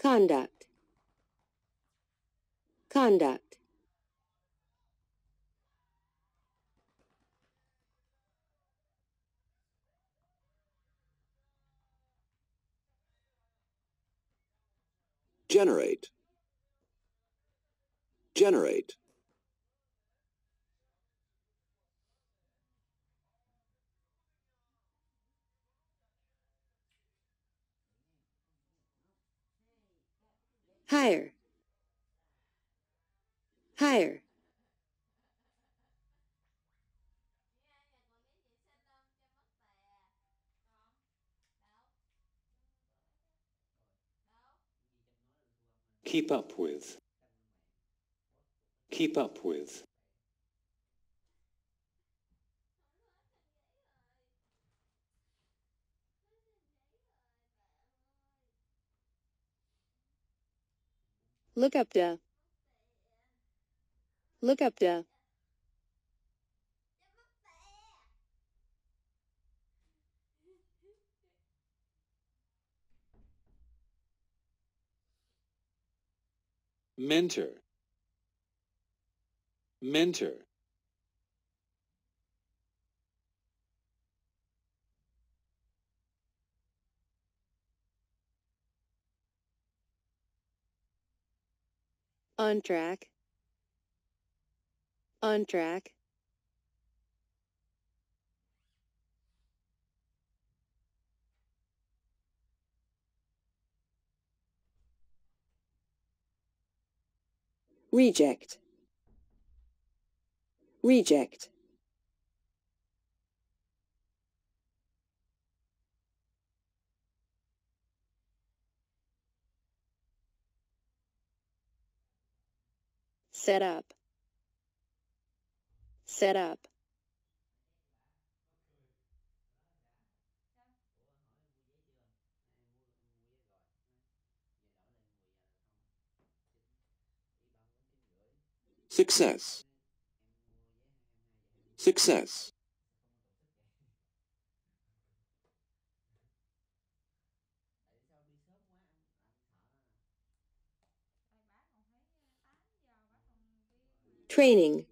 conduct, conduct, Generate. Generate. Higher, hire, Keep up with. Keep up with. Look up the, look up the, Mentor. Mentor. On track, on track, reject, reject, set up, set up, Success. Success. Training,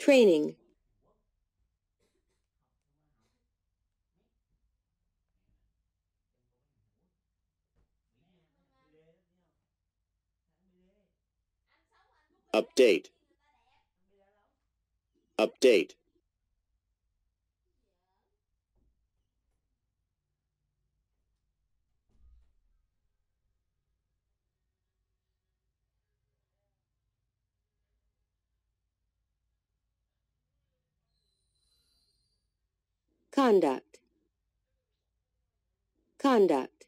training, Update. Update. Conduct, conduct,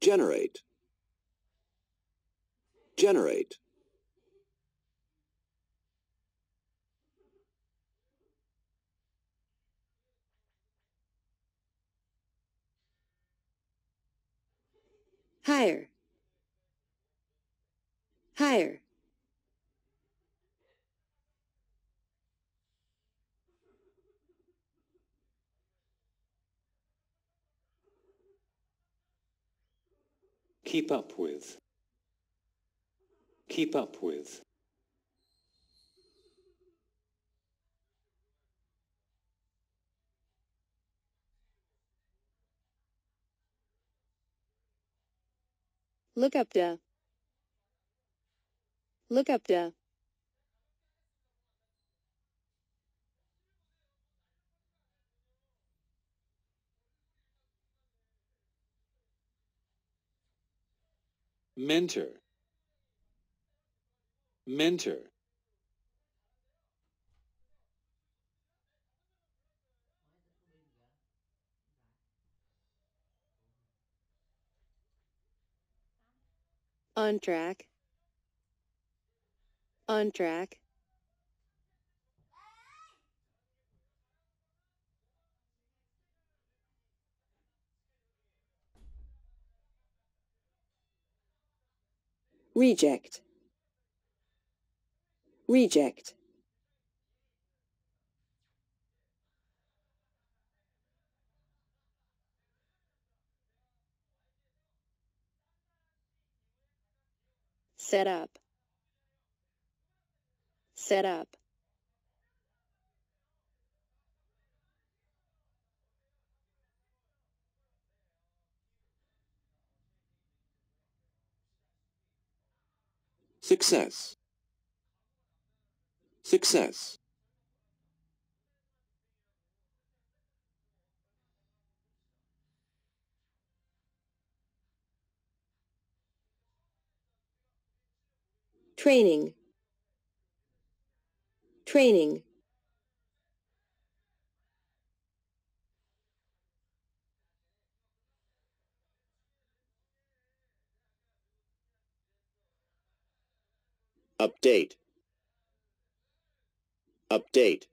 Generate. Generate. Higher, hire, Keep up with. Keep up with. Look up the, look up the, Mentor. Mentor. On track, on track, reject, Reject. Set up. Set up. Success. Success. Training. Training. Update. Update.